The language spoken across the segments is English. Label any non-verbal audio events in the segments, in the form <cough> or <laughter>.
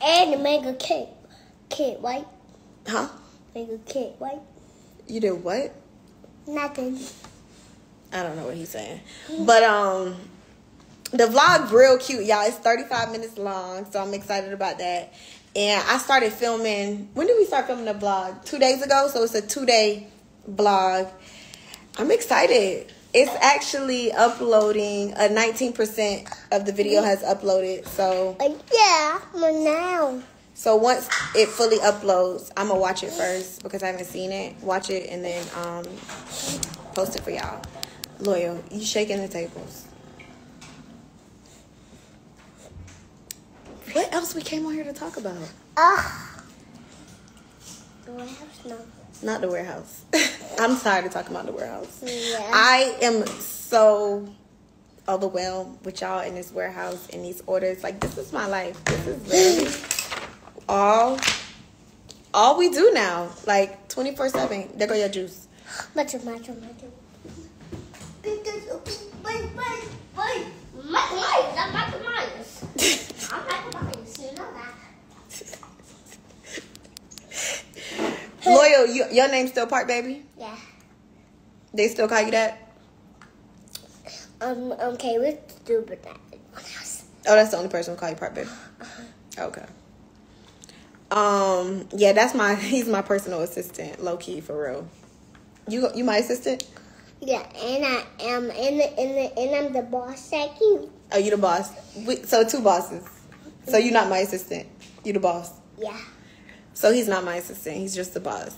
And make a cake. Cake, right? Huh? Make a cake, right? You did what? Nothing. I don't know what he's saying. But um the vlog real cute, y'all. It's 35 minutes long, so I'm excited about that. And I started filming when did we start filming the vlog? Two days ago, so it's a two-day vlog. I'm excited. It's actually uploading. A 19% of the video has uploaded. So Uh, yeah, but now. so once it fully uploads, I'm gonna watch it first because I haven't seen it. Watch it and then um post it for y'all. Loyal, you shaking the tables. What else we came on here to talk about? Ugh. Do I have? Not the warehouse. <laughs> I'm tired of talking about the warehouse. Yeah. I am so overwhelmed with y'all in this warehouse and these orders. Like this is my life. This is really <laughs> all all we do now. Like 24 7. There go your juice. Macho, macho, macho. Michael Myers, I'm Michael Myers. I'm Michael Myers, you know that. Loyal, you, your name's still Park Baby? Yeah. They still call you that? Um, okay, we're stupid at it. Oh, that's the only person who call you Park Baby. Okay. Um, yeah, that's my <laughs> he's my personal assistant, low key for real. You you my assistant? Yeah, and I am in the in the and I'm the boss like you. Oh, you the boss. We, so two bosses. So you're not my assistant. You the boss. Yeah. So he's not my assistant. He's just the boss.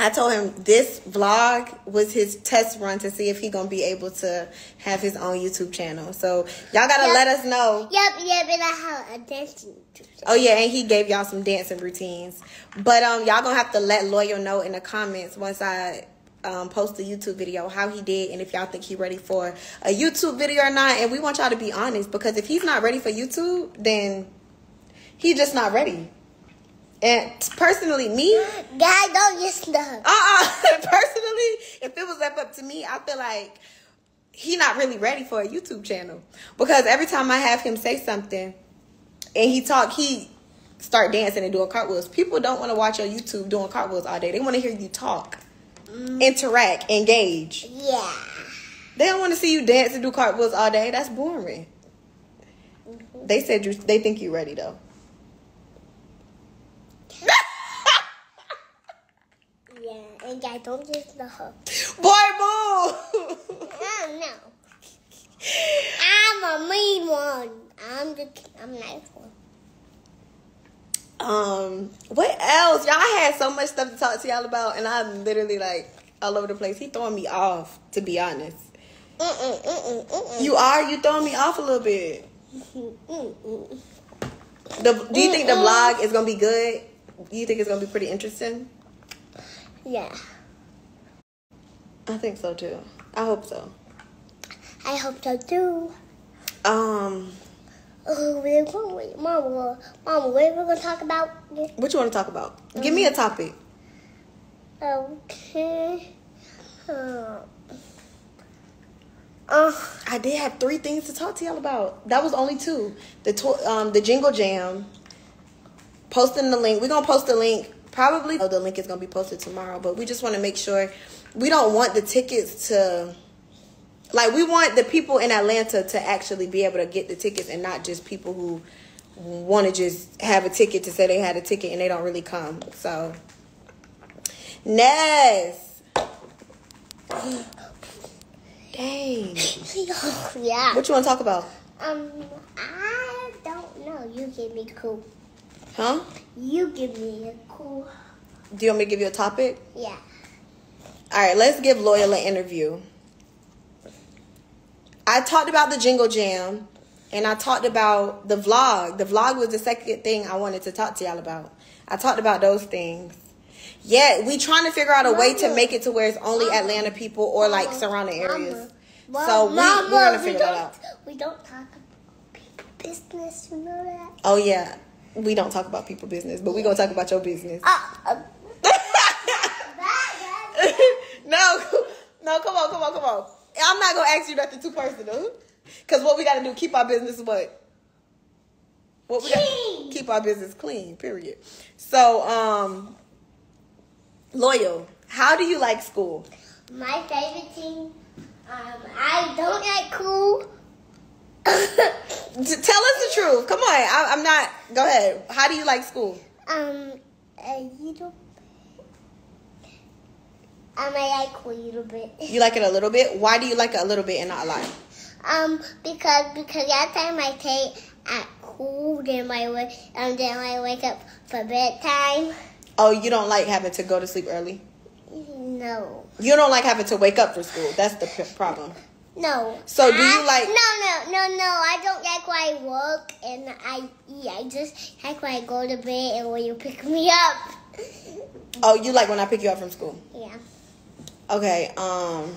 I told him this vlog was his test run to see if he gonna be able to have his own YouTube channel. So y'all gotta Yep. let us know. Yep, yep, and I have a dancing. Oh yeah, and he gave y'all some dancing routines. But um, y'all gonna have to let Loyal know in the comments once I um, post the YouTube video how he did and if y'all think he ready for a YouTube video or not. And we want y'all to be honest because if he's not ready for YouTube, then he just not ready. And personally, me, Guy, don't get stuck. uh-uh. <laughs> Personally, if it was left up to me, I feel like he not really ready for a YouTube channel. Because every time I have him say something and he talk, he start dancing and doing cartwheels. People don't want to watch your YouTube doing cartwheels all day. They want to hear you talk, mm. interact, engage. Yeah. They don't want to see you dance and do cartwheels all day. That's boring. Mm-hmm. They said you. They think you ready though. Yeah, and guy, don't get stuck. Boy, boo. I know. I'm a mean one. I'm the I'm nice one. Um, what else? Y'all had so much stuff to talk to y'all about, and I'm literally like all over the place. He throwing me off, to be honest. Mm-mm, mm-mm, mm-mm. You are you throwing me off a little bit. The, do you think the vlog is gonna be good? Do you think it's gonna be pretty interesting? Yeah, I think so too. I hope so. I hope so too. Um, Oh, we're going, Mama, Mama, what are we gonna talk about? what you want to talk about? Give me a topic. Okay. Uh, uh, I did have three things to talk to y'all about. That was only two. The to- um the Jingle Jam. Posting the link. We're gonna post the link. Probably oh, the link is gonna be posted tomorrow, but we just want to make sure we don't want the tickets to like we want the people in Atlanta to actually be able to get the tickets and not just people who want to just have a ticket to say they had a ticket and they don't really come. So Ness. <gasps> Dang. yeah. What you want to talk about? Um, I don't know. You give me cool. Huh? You give me a cool. Do you want me to give you a topic? Yeah. All right, let's give Loyal an interview. I talked about the Jingle Jam and I talked about the vlog. The vlog was the second thing I wanted to talk to y'all about. I talked about those things. Yeah, we trying to figure out a way to make it to where it's only Mama. Atlanta people or like Mama. surrounding areas. Mama. So we, we're gonna figure that out. We don't talk about people business. You know that? Oh yeah, we don't talk about people business, but we gonna talk about your business. Uh, uh, <laughs> no, no, come on, come on, come on. I'm not gonna ask you nothing too personal. Cause what we gotta do, keep our business what? What we got? King. keep our business clean. Period. So, um, loyal. How do you like school? My favorite thing, um, I don't like cool. <laughs> T- Tell us the truth. Come on. I, I'm not. Go ahead. How do you like school? um, a little. Um, I like a little bit. You like it a little bit. Why do you like it a little bit and not a lot? Um, because because that time I take at cool, then I wake um then I wake up for bedtime. Oh, you don't like having to go to sleep early. No, You don't like having to wake up for school. That's the problem. No. So do you like- No, no, no, no. I don't like when I work and I eat. I just like when I go to bed and when you pick me up. Oh, you like when I pick you up from school. Yeah. Okay. Um,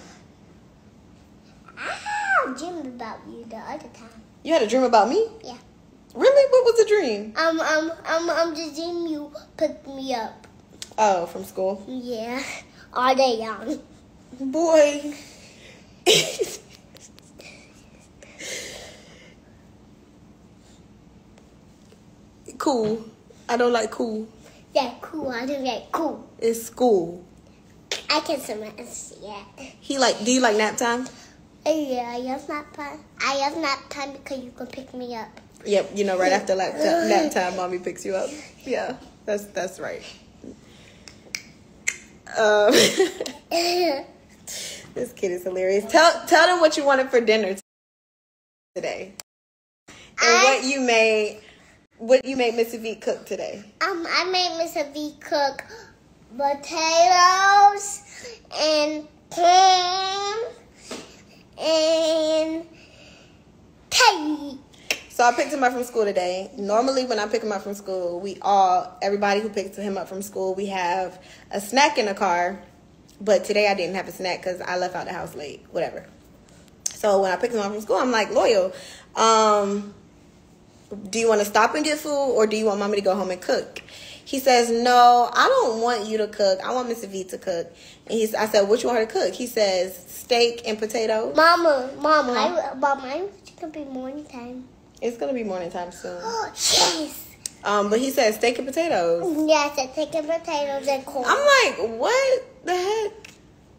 I had a dream about you the other time. you had a dream about me. Yeah. Really? What was the dream? Um, um, um, um, the dream you picked me up. Oh, from school. Yeah. All day long. Boy. <laughs> cool. I don't like cool. Yeah, cool. I don't like cool. It's school. I can semester. Yeah. He like. Do you like nap time? Yeah, I have nap time. I have nap time because you can pick me up. Yep. You know, right after nap time, <laughs> nap time, mommy picks you up. Yeah, that's that's right. Um, <laughs> this kid is hilarious. Tell tell them what you wanted for dinner today, and I- what you made. What you made Missy V cook today? Um, I made Mr. V cook potatoes and ham and cake. So I picked him up from school today. Normally, when I pick him up from school, we all, everybody who picks him up from school, we have a snack in the car. But today I didn't have a snack because I left out the house late. Whatever. So when I picked him up from school, I'm like, loyal. Um, do you want to stop and get food, or do you want mommy to go home and cook? He says, no, I don't want you to cook. I want Mr. V to cook. And he's, I said, what you want her to cook? He says, steak and potatoes. Mama, Mama, Huh? I, Mama, I wish it could be morning time. It's gonna be morning time soon. <gasps> Oh, yes. Um, but he said steak and potatoes. Yes, I take the potatoes and corn. I'm like, what the heck?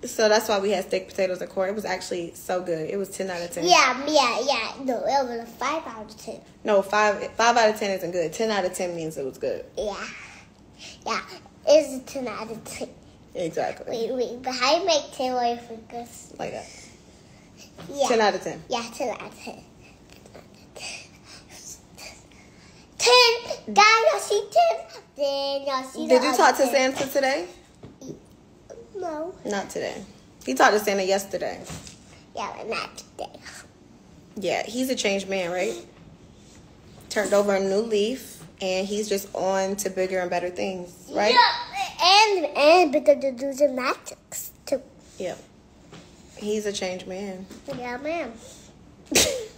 So that's why we had steak, potatoes, and corn. It was actually so good. It was ten out of ten. yeah, yeah, yeah. No, it was a five out of ten. No, five five out of ten isn't good. Ten out of ten means it was good. Yeah. Yeah. It's a 10 out of 10. Exactly. Wait, wait. But how you make 10 away from us? Like that. Yeah. Ten out of ten. Yeah, 10 out of 10. 10. Guys, y'all see 10? Then y'all see Did you talk to 10. Santa today? No. Not today. He talked to Santa yesterday. Yeah, but not today. Yeah, he's a changed man, right? Turned over a new leaf, and he's just on to bigger and better things, right? Yeah, and, and because to do the magics too. Yep. He's a changed man. Yeah, ma'am. <laughs>